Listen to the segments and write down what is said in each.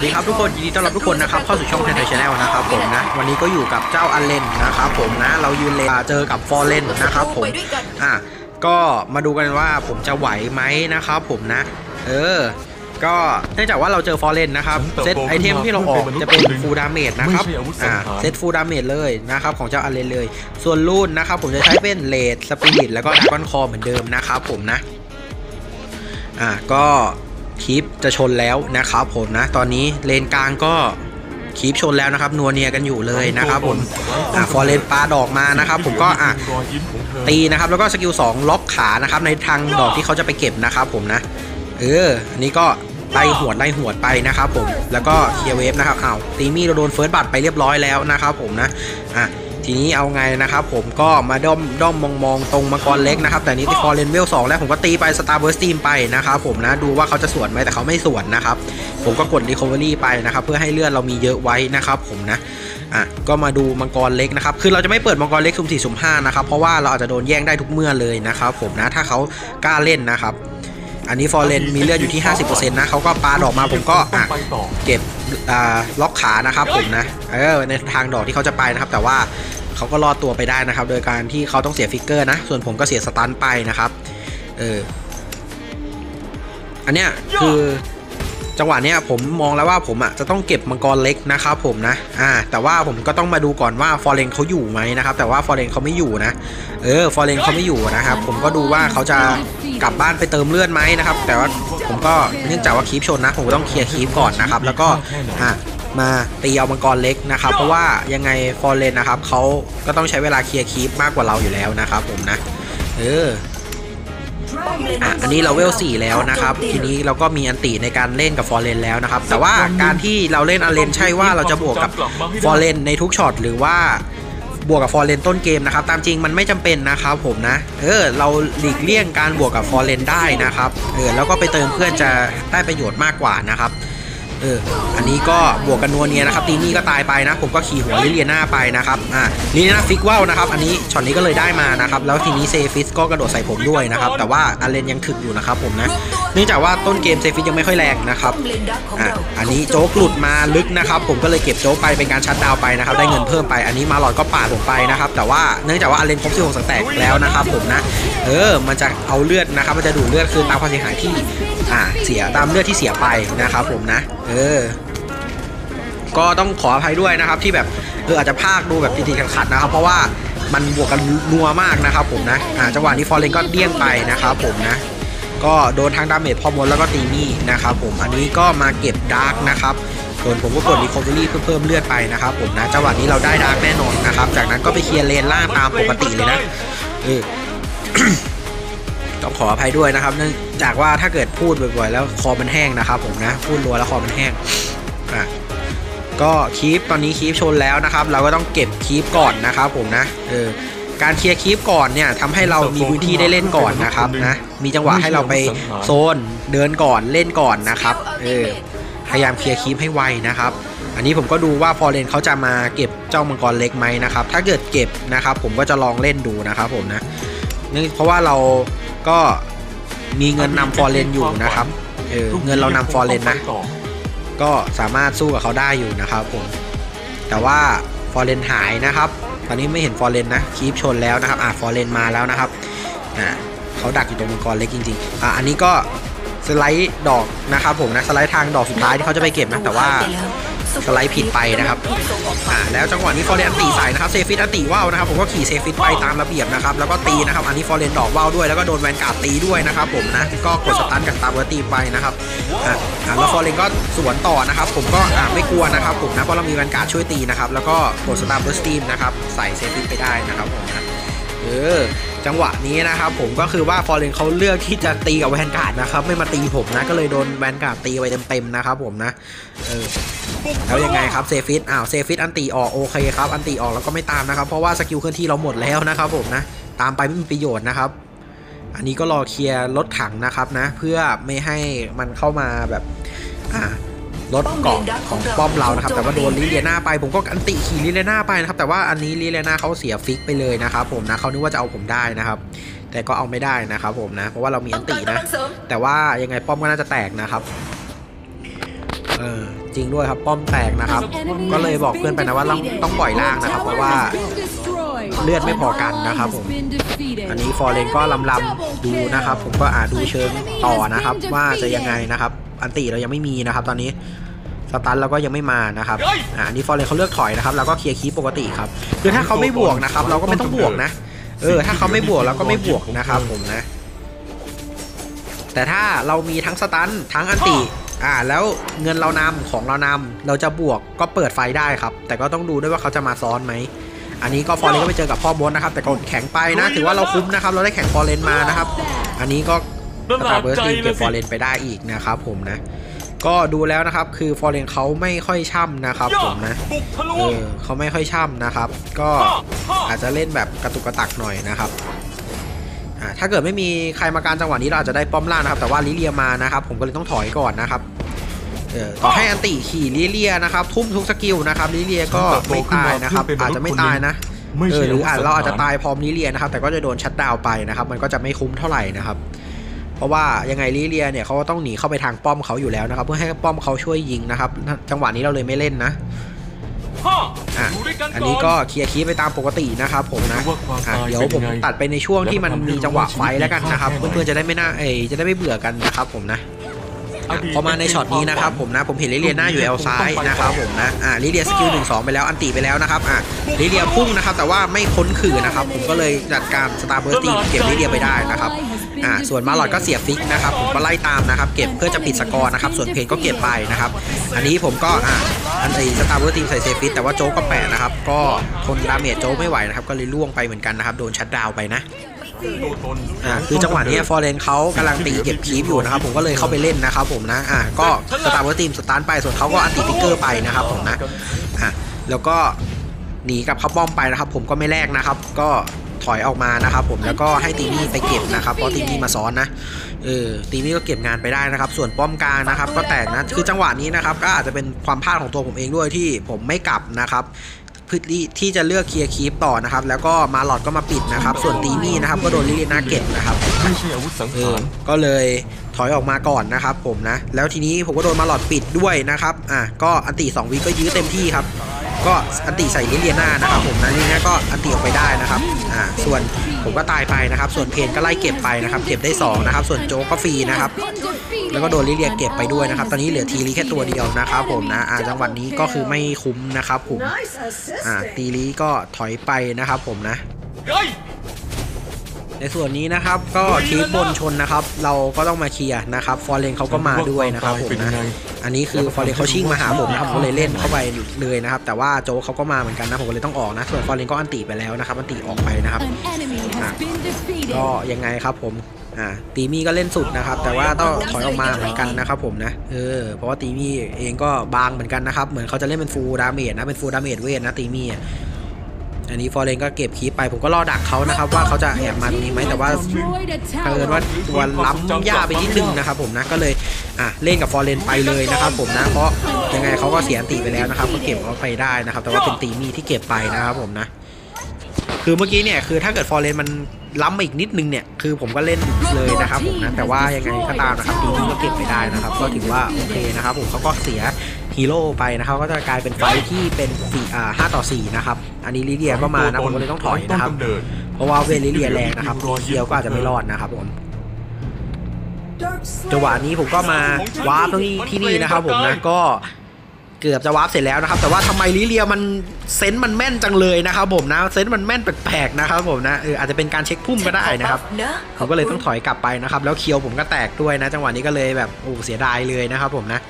สวัสดีครับทุกคนยินดีต้อนรับทุกคนนะครับเข้าสู่ช่องเทนไท channel นะครับผมนะวันนี้ก็อยู่กับเจ้าอาเลนนะครับผมนะเรายืนเลนเจอกับฟอร์เรนนะครับผมอะก็มาดูกันว่าผมจะไหวไหมนะครับผมนะ เออ ก็เนื่องจากว่าเราเจอฟอร์เรนนะครับเซต item ที่เราออกจะเป็น full damage นะครับอ่าเซต full damage เลยนะครับของเจ้าอาเลนเลย ส่วน rune นะครับผมจะใช้เป็นเลดสปิริตแล้วก็ Dragon's Claw เหมือนเดิมนะครับผมนะอ่าก็ creep จะชนแล้วนะครับผมนะ ตอนนี้เลนกลางก็ creep ชนแล้วนะครับนัวเนียกันอยู่เลยนะครับผมอ่าฟอร์เรนปาดอกมานะครับ ผมก็อะรอยยิ้มของเธอตีนะครับ แล้วก็ skill 2ล็อกขานะครับในทางดอกที่เขาจะไปเก็บนะครับผมนะ เอออันนี้ก็ไล่หวดไล่หวดไปนะครับผมแล้วก็เคลียร์ wave นะครับอ้าวตีมี่เราโดน first blood ไปเรียบร้อยแล้วนะครับผมนะอะ ทีนี้เอาไงนะครับผมก็มาด้อมด้อมมองมองตรงมังกรเล็กนะครับแต่นี้ที่ฟอเรนเวลสองแล้วผมก็ตีไป Starburst Stream ไปนะครับผมนะดูว่าเขาจะสวนไหมแต่เขาไม่สวนนะครับผมก็กด recovery ไปนะครับเพื่อให้เลือดเรามีเยอะไว้นะครับผมนะอะก็มาดูมังกรเล็กนะครับคือเราจะไม่เปิดมังกรเล็กสุ่มสี่สุ่มห้านะครับเพราะว่าเราอาจจะโดนแย่งได้ทุกเมื่อเลยนะครับผมนะถ้าเขากล้าเล่นนะครับ อันนี้ฟอร์เรนมีเลือดอยู่ที่ 50%นะเขาก็ปาดอกมาผมก็ต้ออะงไปต่อเก็บอ่าล็อกขานะครับผมนะเออในทางดอกที่เขาจะไปนะครับ แต่ว่าเขาก็รอดตัวไปได้นะครับ โดยการที่เขาต้องเสีย flicker นะ ส่วนผมก็เสีย stun ไปนะครับเอออันเนี้ยคือ จังหวะเนี้ยผมมองแล้วว่าผมอะจะต้องเก็บมังกรเล็กนะครับผมนะอ่าแต่ว่าผมก็ต้องมาดูก่อนว่าฟอร์เรนเขาอยู่ไหมนะครับแต่ว่าฟอร์เรนเขาไม่อยู่นะเออฟอร์เรนเขาไม่อยู่นะครับผมก็ดูว่าเขาจะกลับบ้านไปเติมเลือดไหมนะครับแต่ว่าผมก็เนื่องจากว่า creep ชนนะผมต้องเคลียร์ creep ก่อนนะครับแล้วก็อะมาตีเอามังกรเล็กนะครับเพราะว่ายังไงฟอร์เรนนะครับเขาก็ต้องใช้เวลาเคลียร์ creep มากกว่าเราอยู่แล้วนะครับผมนะเออ อะอันนี้เราเวลสี่แล้วนะครับ ทีนี้เราก็มี ulti ในการเล่นกับฟอร์เรนแล้วนะครับ แต่ว่าการที่เราเล่นอาเลนใช่ว่าเราจะบวกกับฟอร์เรนในทุกช็อตหรือว่าบวกกับฟอร์เรนต้นเกมนะครับ ตามจริงมันไม่จำเป็นนะครับผมนะ เออ เราหลีกเลี่ยงการบวกกับฟอร์เรนได้นะครับ เออ แล้วก็ไปเติมเพื่อนจะได้ประโยชน์มากกว่านะครับ เอออันนี้ก็บวกกันนัวเนียนะครับตีนี่ก็ตายไปนะ ผมก็ขี่หัวลิเลียนาไปนะครับอ่าลิเลียนา flick ว่าวนะครับอันนี้ช็อตนี้ก็เลยได้มานะครับแล้วทีนี้เซฟิสก็กระโดดใส่ผมด้วยนะครับแต่ว่าอาเลนยังถึกอยู่นะครับผมนะเนื่องจากว่าต้นเกมเซฟิสยังไม่ค่อยแรงนะครับอะเราอันนี้โจ๊กหลุดมาลึกนะครับผมก็เลยเก็บโจ๊กไปเป็นการ shutdown ไปนะครับได้เงินเพิ่มไปอันนี้มาลอคก็ปาดผมไปนะครับแต่ว่าเนื่องจากว่าอาเลนครบ16 stack แตกแล้วนะครับผมนะเออมันจะเอาเลือดนะครับมันจะดูดเลือดคืนตามความเสียหายที่ อ่าเสียตามเลือดที่เสียไปนะครับผมนะ เออ ก็ต้องขออภัยด้วยนะครับ ที่แบบเอออาจจะพากย์ดูแบบติดๆขัดๆนะครับ เพราะว่ามันบวกกันนัวมากนะครับผมนะอ่าจังหวะนี้ฟอร์เรนก็เดี้ยงไปนะครับผมนะ ก็โดนทาง damage พ่อมดแล้วก็ตีมี่นะครับผมอันนี้ก็มาเก็บ dark นะครับส่วนผมก็กด recovery เพื่อเพิ่มเลือดไปนะครับผมนะจังหวะนี้เราได้ dark แน่นอนนะครับ จากนั้นก็ไปเคลียร์เลนล่างตามปกติเลยนะเออ ต้องขออภัยด้วยนะครับ เนื่องจากว่าถ้าเกิดพูดบ่อยๆ แล้วคอมันแห้งนะครับ ผมนะพูดรัวแล้วคอมันแห้งอะก็ creep ตอนนี้ creep ชนแล้วนะครับ เราก็ต้องเก็บ creep ก่อนนะครับ ผมนะเออการเคลียร์ creep ก่อนเนี่ยทำให้เรามีพื้นที่ได้เล่นก่อนนะครับนะมีจังหวะให้เราไปโซนเดินก่อนเล่นก่อนนะครับเออพยายามเคลียร์ creep ให้ไวนะครับอันนี้ผมก็ดูว่าฟอร์เรนเขาจะมาเก็บเจ้ามังกรเล็กไหมนะครับ ถ้าเกิดเก็บนะครับ ผมก็จะลองเล่นดูนะครับผมนะ เนื่องเพราะว่าเราก็มีเงินนำฟอร์เรนอยู่นะครับเออเงินเรานำฟอร์เรนนะ ก็สามารถสู้กับเขาได้อยู่นะครับผม แต่ว่าฟอร์เรนหายนะครับ ตอนนี้ไม่เห็นฟอร์เรนนะ creep ชนแล้วนะครับ อ่าฟอร์เรนมาแล้วนะครับ อ่าเขาดักอยู่ตรงมังกรเล็กจริงๆ อ่าอันนี้ก็สไลด์ดอกนะครับผมนะ สไลด์ทางดอกสุดท้ายที่เขาจะไปเก็บนะ แต่ว่า สไลด์ผิดไปนะครับอ่าแล้วจังหวะนี้ฟอร์เรน ulti ใส่นะครับเซฟิต ulti ว่าวนะครับผมก็ขี่เซฟิตไปตามระเบียบนะครับแล้วก็ตีนะครับอันนี้ฟอร์เรนดอกว่าวด้วยแล้วก็โดนแวนการ์ดตีด้วยนะครับผมนะก็กด stun กับ Starburst Stream ไปนะครับอ่าแล้วฟอร์เรนก็สวนต่อนะครับผมก็อ่าไม่กลัวนะครับผมนะเพราะเรามีแวนการ์ดช่วยตีนะครับแล้วก็กด Starburst Stream นะครับใส่เซฟิตไปได้นะครับผมนะ เออจังหวะนี้นะครับผมก็คือว่าฟอร์เรนเขาเลือกที่จะตีกับแวนการ์ดนะครับไม่มาตีผมนะก็เลยโดนแวนการ์ดตีไปเต็มๆนะครับผมนะเออแล้วยังไงครับเซฟิตอ้าวเซฟิต ulti ออกโอเคครับ ulti ออกแล้วก็ไม่ตามนะครับ เพราะว่าสกิลเคลื่อนที่เราหมดแล้วนะครับผมนะตามไปไม่มีประโยชน์นะครับ อันนี้ก็รอเคลียร์รถถังนะครับนะ เพื่อไม่ให้มันเข้ามาแบบอ่า รถเกาะของป้อมเรานะครับแต่ว่าโดนลิเลียนาไปผมก็ ulti ขี่ลิเลียนาไปนะครับแต่ว่าอันนี้ลิเลียนาเขาเสีย flick ไปเลยนะครับผมนะเขานึกว่าจะเอาผมได้นะครับแต่ก็เอาไม่ได้นะครับผมนะเพราะว่าเรามี ulti นะ แต่ว่ายังไงป้อมก็น่าจะแตกนะครับเออจริงด้วยครับป้อมแตกนะครับ ก็เลยบอกเพื่อนไปนะว่าต้องต้องปล่อยล่างนะครับเพราะว่าเลือดไม่พอกันนะครับผม อันนี้ฟอร์เรนก็ลำลำๆดูนะครับ ผมก็อ่าดูเชิงต่อนะครับ ว่าจะยังไงนะครับ ulti เรายังไม่มีนะครับ ตอนนี้ stun เราก็ยังไม่มานะครับอ่าอันนี้ฟอร์เรนเขาเลือกถอยนะครับเราก็เคลียร์ creep ปกติครับคือถ้าเขาไม่บวกนะครับ เราก็ไม่ต้องบวกนะเออถ้าเขาไม่บวกเราก็ไม่บวกนะครับผมนะ แต่ถ้าเรามีทั้งสตันทั้งอันติอ่าแล้วเงินเรานำของเรานำเราจะบวกก็เปิดไฟได้ครับ แต่ก็ต้องดูด้วยว่าเขาจะมาซ้อนไหมอันนี้ก็ฟอร์เรนก็ไปเจอกับพ่อบนนะครับ แต่ก็แข็งไปนะ ถือว่าเราคุ้มนะครับ เราได้แข่งฟอร์เรนมานะครับ อันนี้ก็ ประสหตาลาร์ดเบิร์สใจตีเก็เลบยฟสิอร์เรนไปได้อีกนะครับผมนะ ก็ดูแล้วนะครับ คือฟอร์เรนเขาไม่ค่อยช่ำนะครับผมนะบุกทะลเอวงอเขาไม่ค่อยช่ำนะครับ ก็อาจจะเล่นแบบกระตุกกระตักหน่อยนะครับอ่าถ้าเกิดไม่มีใครมากันจังหวะนี้เราอาจจะได้ป้อมล่างนะครับ แต่ว่าลิเลียมานะครับ ผมก็เลยต้องถอยก่อนนะครับเออต่อให้ ulti ขี่ลิเลียนะครับ ทุ่มทุกสกิลนะครับลิเลียก็ไม่ตายนะครับ อาจจะไม่ตายนะไม่เออใช่หรืออาจวุธเราอาจจะสังหตายพร้อมลิเลียนะครับ แต่ก็จะโดน shutdown ไปนะครับ มันก็จะไม่คุ้มเท่าไหร่นะครับ เพราะว่ายังไงลิเลียเนี่ยเขาก็ต้องหนีเข้าไปทางป้อมเขาอยู่แล้วนะครับ เพื่อให้ป้อมเขาช่วยยิงนะครับ จังหวะนี้เราเลยไม่เล่นนะฮ่าอะอยู่ด้วยกันอันนี้ก็เคลียร์ creep ไปตามปกตินะครับผมนะว่าความอะตายเดี๋ยวผมเป็นยังไงตัดไปในช่วงที่มันแล้วมันมีจังหวะ fight แล้วกันนะครับแค่ไหนเพื่อนๆจะได้ไม่น่าเอยจะได้ไม่เบื่อกันนะครับผมนะอะ พอมาในช็อตนี้นะครับผมนะผมเห็นลิเลียหน้าอยู่เลนซ้ายนะครับผมนะอ่าลิเลียสกิลหนึ่งสองไปแล้ว ulti ไปแล้วนะครับอะลิเลียพุ่งนะครับแต่ว่าไม่พ้นขื่อนะครับผมก็เลยจัดการ Starburst Stream เก็บลิเลียไปได้นะครับอ่าส่วนมาล็อคก็เสีย flick นะครับผมก็ไล่ตามนะครับเก็บเพื่อจะปิดสกอร์นะครับส่วนเพนก็เก็บไปนะครับอันนี้ผมก็อะอันไอ Starburst Stream ใส่เซฟิตแต่ว่าโจ๊กก็แปะนะครับก็ทน damage โจ๊กไม่ไหวนะครับก็เลยร่วงไปเหมือนกันนะครับโดน shutdown ไปนะตัวตน อ่าคือจังหวะนี้ฟอร์เรนเขากำลังตีเก็บ creep อยู่นะครับผมก็เลยเข้าไปเล่นนะครับผมนะอ่าก็ Starburst Stream สตาร์ไปส่วนเขาก็ ulti flicker ไปนะครับผมนะอ่าแล้วก็หนีกลับเข้าป้อมไปนะครับ ผมก็ไม่แลกนะครับ ก็ถอยออกมานะครับ ผมแล้วก็ให้ตีมี่ไปเก็บนะครับเพราะตีมี่มาซ้อนนะเออตีมี่ก็เก็บงานไปได้นะครับ ส่วนป้อมกลางนะครับ ก็แตกนะคือจังหวะนี้นะครับ ก็อาจจะเป็นความพลาดของตัวผมเองด้วยที่ผมไม่กลับนะครับ ที่ที่จะเลือกเคลียร์ creep ต่อนะครับ แล้วก็มาล็อคก็มาปิดนะครับ ส่วนตีมี่นะครับก็โดนลิลินาเก็บนะครับไม่ใช่อาวุธสังเอหาอรก็เลยถอยออกมาก่อนนะครับ ผมนะ แล้วทีนี้ผมก็โดนมาล็อคปิดด้วยนะครับ อะก็ ulti 2วิก็ยื้อเต็มที่ครับ ก็ ulti ใส่ลิเลียนานะครับผมนะลิเลียนะก็ ulti ออกไปได้นะครับอ่าส่วนผมก็ตายไปนะครับ ส่วนเพนก็ไล่เก็บไปนะครับเก็บได้สองนะครับส่วนโจก็ฟรีนะครับแล้วก็โดนลิเลียเก็บไปด้วยนะครับ ตอนนี้เหลือตีมี่แค่ตัวเดียวนะครับผมนะอ่าจังหวะนี้ก็คือไม่คุ้มนะครับผมอ่าตีมี่ก็ถอยไปนะครับผมนะ ในส่วนนี้นะครับก็ creep บนชนนะครับ เราก็ต้องมาเคลียร์นะครับฟอร์เรนเขาก็มาด้วยนะครับผมนะอันนี้คือฟอร์เรนเขาชิ่งมาหาผมนะครับผมก็เลยเล่นเข้าไปเลยนะครับ แต่ว่าโจกเขาก็มาเหมือนกันนะผมก็เลยต้องออกนะส่วนฟอร์เรนก็ ulti ไปแล้วนะครับ ulti ออกไปนะครับก็ยังไงครับผมอ่าตีมี่ก็เล่นสุดนะครับ แต่ว่าต้องถอยออกมาเหมือนกันนะครับผมนะเออเพราะว่าตีมี่เองก็บางเหมือนกันนะครับ เหมือนเขาจะเล่นเป็น full damage นะเป็น full damage เวทนะตีมี่ อันนี้ฟอร์เรนก็เก็บ creep ไปผมก็รอดักเขานะครับว่าเขาจะแอบมาตรงนี้ไหมแต่ว่าเผอิญว่าตัวล้ำย่าไปนิดนึงนะครับผมนะก็เลยอะเล่นกับฟอร์เรนไปเลยนะครับผมนะเพราะยังไงเขาก็เสีย ulti ไปแล้วนะครับก็เก็บเขาไปได้นะครับ แต่ว่าเป็นตีมี่ที่เก็บไปนะครับผมนะ คือเมื่อกี้เนี่ยคือถ้าเกิดฟอร์เรนมันล้ำมาอีกนิดนึงเนี่ยคือผมก็เล่นเลยนะครับผมนะแต่ว่ายังไงก็ตามนะครับตีมี่ก็เก็บไปได้นะครับ ก็ถือว่าโอเคนะครับผมเขาก็เสีย ฮีโร่ไปนะครับก็จะกลายเป็น fight ที่เป็นสี่อ่าห้าต่อสี่นะครับอันนี้ลิเลียก็มานะผมก็เลยต้องถอยนะครับต้กำเนิดเพราะว่าเวลิเลียแรงนะครับเคียวก็อาจจะไม่รอดนะครับผมจังหวะนี้ผมก็มา warp ที่ที่นี่นะครับผมนะก็เกือบจะ warp เสร็จแล้วนะครับ แต่ว่าทำไมลิเลียมันเซนส์มันแม่นจังเลยนะครับผมนะเซนส์มันแม่นแปลกๆนะครับผมนะเอออาจจะเป็นการเช็คพุ่มก็ได้นะครับผมก็เลยต้องถอยกลับไปนะครับ แล้วเคียวผมก็แตกด้วยนะ จังหวะนี้ก็เลยแบบโอ้เสียดายเลยนะครับผมนะ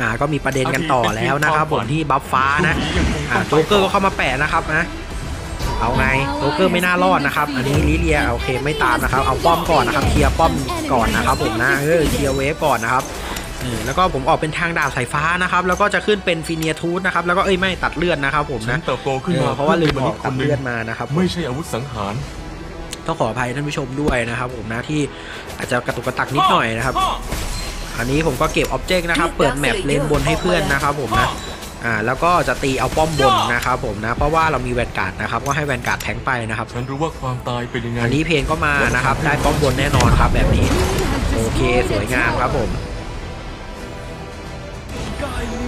อ่าก็มีประเด็นกันต่อแล้วนะครับผมที่บัฟฟ้านะอ่าโจ๊กเกอร์ก็เข้ามาแปะนะครับนะเอาไงโจ๊กเกอร์ไม่น่ารอดนะครับอันนี้ลิเลียโอเคไม่ตามนะครับเอาป้อมก่อนนะครับเคลียร์ป้อมก่อนนะครับผมนะเออเคลียร์เวฟก่อนนะครับเออแล้วก็ผมออกเป็นทางดาบสายฟ้านะครับ แล้วก็จะขึ้นเป็นฟิเนียทูธนะครับ แล้วก็เอ้ยไม่ตัดเลือดนะครับผมฉันนะเติบโตขึ้นเอมาอเพราะว่าลืมป็อนนุอษกย์คตัดนหเลือดนึ่งมานะครับไม่ใช่อาวุธสังหารต้องขออภัยท่านผู้ชมด้วยนะครับ ผมนะที่อาจจะกระตุกกระตักนิดหน่อยนะครับ อันนี้ผมก็เก็บ object นะครับ เปิด map เลนบนให้เพื่อนนะครับผมนะอ่าแล้วก็จะตีเอาป้อมบนนะครับผมนะเพราะว่าเรามี vanguard นะครับก็ให้ vanguard แทงไปนะครับฉันรู้ว่าความตายเป็นยังไงอันนี้เพนก็มานะครับได้ป้อมบนแน่นอนครับแบบนี้โอเคสวยงามครับผม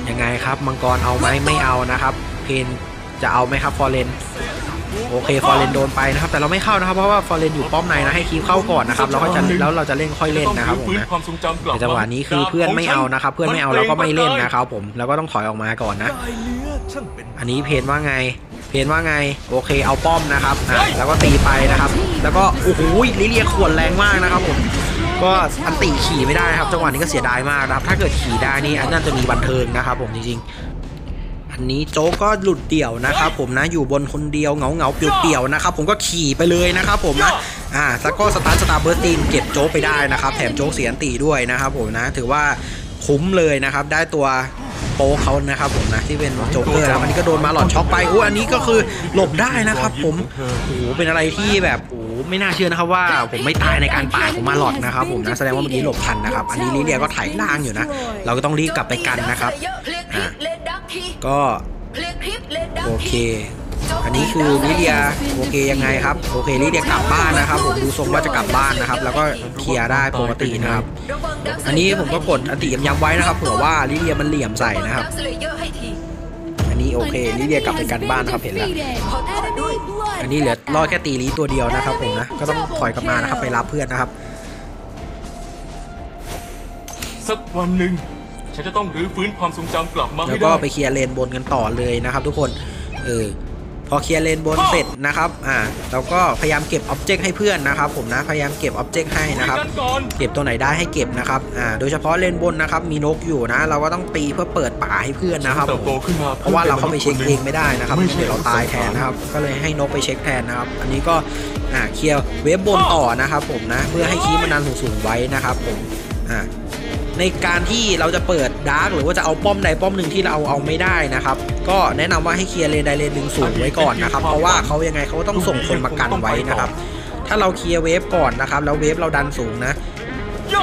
ยังไงครับมังกรเอาไหมไม่เอานะครับ เพนจะเอาไหมครับฟอร์เรน โอเคฟอร์เรนโดนไปนะครับ แต่เราไม่เข้านะครับ เพราะว่าฟอร์เรนอยู่ป้อมในนะ ให้คีฟเข้าก่อนนะครับ แล้วก็จะแล้วเราจะเล่นค่อยเล่นนะครับผมนะความทรงจำกลับแต่จังหวะนี้คือเพื่อนไม่เอานะครับ เพื่อนไม่เอาเราก็ไม่เล่นนะครับผม แล้วก็ต้องถอยออกมาก่อนนะ อันนี้เพนว่าไง เพนว่าไง โอเค เอาป้อมนะครับอะแล้วก็ตีไปนะครับ แล้วก็ โอ้โหลิเลียขวนแรงมากนะครับผมก็อันติขี่ไม่ได้นะครับจังหวะนี้ก็เสียดายมากนะครับ ถ้าเกิดขี่ได้นี่อันนั้นจะมีบันเทิงนะครับผมจริงๆ อันนี้โจ๊กก็หลุดเดี่ยวนะครับผมนะอยู่บนคนเดียวเหงาเงาๆเปลี่ยวๆนะครับผมก็ขี่ไปเลยนะครับผมนะอ่าแล้วก็สตาร์ทสตาร์เบอร์ตีนเก็บโจ๊กไปได้นะครับแถมโจ๊กเสีย ulti ด้วยนะครับผมนะถือว่าคุ้มเลยนะครับได้ตัวโป๊กเขานะครับผมนะที่เป็นโจ๊กเกอร์นะครับอันนี้ก็โดนมาหลอดช็อกไปอู้อันนี้ก็คือหลบได้นะครับผมโอ้โหเป็นอะไรที่แบบโอ้โหไม่น่าเชื่อนะครับว่าผมไม่ตายในการปาดของมาหลอดนะครับผมนะแสดงว่าเมื่อกี้หลบทันนะครับอันนี้ลิเลียก็ไถเลนล่างอยู่นะ เราก็ต้องรีบกลับไปกันนะครับอะ ก็โอเค อันนี้คือลิเดียโอเคยังไงครับโอเคลิเดียกลับบ้านนะครับ ผมดูทรงว่าจะกลับบ้านนะครับ แล้วก็เคลียร์ได้ปกตินะครับ อันนี้ผมก็กดอันติย้ำๆไว้นะครับเผื่อว่าลิเดียมันเหลี่ยมใส่นะครับอันนี้โอเคลิเดียกลับไปกันบ้านนะครับเห็นแล้วอันนี้เหลือรอดแค่ตีลีตัวเดียวนะครับผมนะก็ต้องถอยกลับมานะครับไปรับเพื่อนนะครับ สักวันหนึ่ง ฉันจะต้องรื้อฟื้นความทรงจำกลับมาแล้ให้วก็ได้ไปเคลียร์เลนบนกันต่อเลยนะครับ ทุกคนเออพอเคลียร์เลนบนเสร็จนะครับอ่าเราก็พยายามเก็บ object ให้เพื่อนนะครับผมนะพยายามเก็บ object ให้นะครับคุยกัก่อนเก็บตัวไหนได้ให้เก็บนะครับอ่าโดยเฉพาะเลนบนนะครับมีนกอยู่นะ เราก็ต้องตีเพื่อเปิดป่าให้เพื่อนนะครับเติบโตขึ้นมาเพราะว่าเราเข้าไปเช็คเองไม่ได้นะครับไม่ใช่เดี๋ยวเราตายแทนนะครับก็เลยให้นกไปเช็คแทนนะครับ อันนี้ก็อ่าเคลียร์ wave บนต่อนะครับผมนะเพื่อให้ creep มันดันสูงๆไว้นะครับผมอ่า ในการที่เราจะเปิด Dark หรือว่าจะเอาป้อมใดป้อมหนึ่งที่เราเอาไม่ได้นะครับ ก็แนะนำว่าให้เคลียร์เลนใดเลนหนึ่งสูงไว้ก่อนนะครับ เพราะว่าเขายังไงเขาต้องส่งคนมากันไว้นะครับ ถ้าเราเคลียร์ wave ก่อนนะครับ แล้ว wave เราดันสูงนะ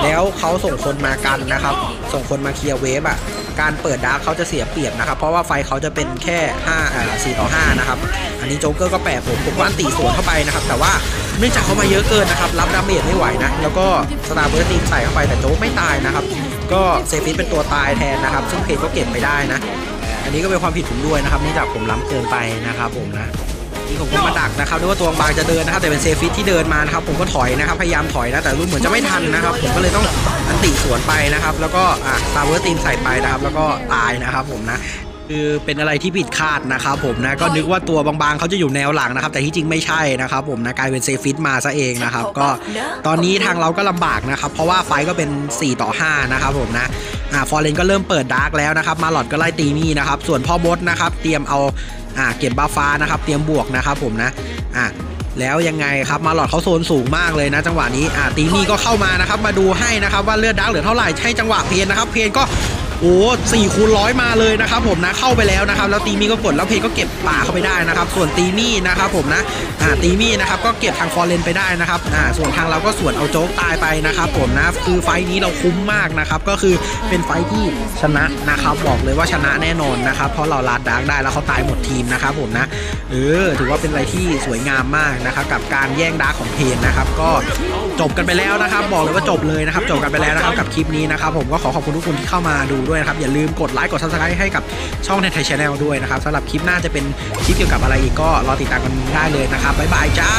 แล้วเขาส่งคนมากันนะครับ ส่งคนมาเคลียร์ wave อะการเปิด Dark เขาจะเสียเปรียบนะครับ เพราะว่า fight เขาจะเป็นแค่5อ่า4ต่อ5นะครับ อันนี้โจ๊กเกอร์ก็แปะผมผมก็ ulti สวนเข้าไปนะครับ แต่ว่าเนื่องจากเขามาเยอะเกินนะครับ รับ damage ไม่ไหวนะ แล้วก็ Starburst Stream ใส่เข้าไปแต่โจ๊กไม่ตายนะครับ ก็เซฟิสเป็นตัวตายแทนนะครับ ซึ่งเพนก็เก็บไปได้นะ อันนี้ก็เป็นความผิดผมด้วยนะครับเนื่องจากผมล้ำเกินไปนะครับผมนะนี่ผมก็มาดักนะครับด้วยว่าตัวบางจะเดินนะครับ แต่เป็นเซฟิสที่เดินมานะครับ ผมก็ถอยนะครับ พยายามถอยนะ แต่รู้เหมือนจะไม่ทันนะครับ ผมก็เลยต้อง ulti สวนไปนะครับ แล้วก็อะ Starburst Stream ใส่ไปนะครับ แล้วก็ตายนะครับผมนะ คือเป็นอะไรที่ผิดคาดนะครับผมนะก็นึกว่าตัวบางๆเขาจะอยู่แนวหลังนะครับ แต่ที่จริงไม่ใช่นะครับผมนะกลายเป็นเซฟิสมาซะเองนะครับ ก็ตอนนี้ทางเราก็ลำบากนะครับ เพราะว่า fight ก็เป็น 4 ต่อ 5 นะครับผมนะอ่าฟอร์เรนก็เริ่มเปิด Dark แล้วนะครับ มาหลอดก็ไล่ตีมี่นะครับ ส่วนพ่อมดนะครับ เตรียมเอาอ่าเก็บ buff ฟ้านะครับ เตรียมบวกนะครับผมนะอ่าแล้วยังไงครับมาหลอดเขาโซนสูงมากเลยนะ จังหวะนี้อ่าตีมี่ก็เข้ามานะครับ มาดูให้นะครับว่าเลือด Dark เหลือเท่าไหร่ให้จังหวะเพนนะครับ เพนก็ โอ้สี่คูณร้อยมาเลยนะครับผมนะเข้าไปแล้วนะครับแล้วตีมี่ก็กดแล้วเพนก็เก็บป่าเข้าไปได้นะครับ ส่วนตีมี่นะครับผมนะอ่าตีมี่นะครับก็เก็บทางฟอร์เรนไปได้นะครับอ่าส่วนทางเราก็สวนเอาโจ๊กตายไปนะครับผมนะคือ fight นี้เราคุ้มมากนะครับก็คือเป็น fight ที่ชนะนะครับบอกเลยว่าชนะแน่นอนนะครับเพราะเรา last Dark ได้แล้วเขาตายหมดทีมนะครับผมนะเออถือว่าเป็นอะไรที่สวยงามมากนะครับกับการแย่ง Dark ของเพนนะครับก็จบกันไปแล้วนะครับ บอกเลยว่าจบเลยนะครับจบกันไปแล้วนะครับกับคลิปนี้นะครับผมก็ขอขอบคุณทุกคนที่เข้ามาดูด้วยนะครับ อย่าลืมกดไลค์กด subscribe ให้กับช่องในไทย channel ด้วยนะครับสำหรับคลิปหน้าจะเป็นคลิปเกี่ยวกับอะไรอีกก็รอติดตามกันได้เลยนะครับบ๊ายบายจ้า